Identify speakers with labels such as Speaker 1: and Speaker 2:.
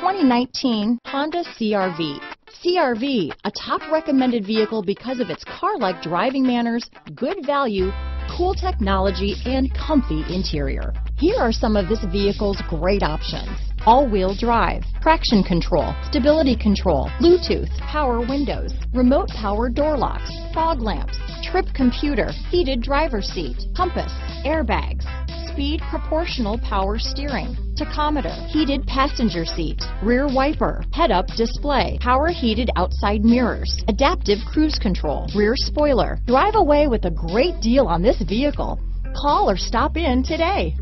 Speaker 1: 2019 Honda CRV. CRV, a top recommended vehicle because of its car-like driving manners, good value, cool technology, and comfy interior. Here are some of this vehicle's great options. All-wheel drive, traction control, stability control, Bluetooth, power windows, remote power door locks, fog lamps, trip computer, heated driver seat, compass, airbags, speed proportional power steering, tachometer, heated passenger seat, rear wiper, head-up display, power heated outside mirrors, adaptive cruise control, rear spoiler. Drive away with a great deal on this vehicle. Call or stop in today.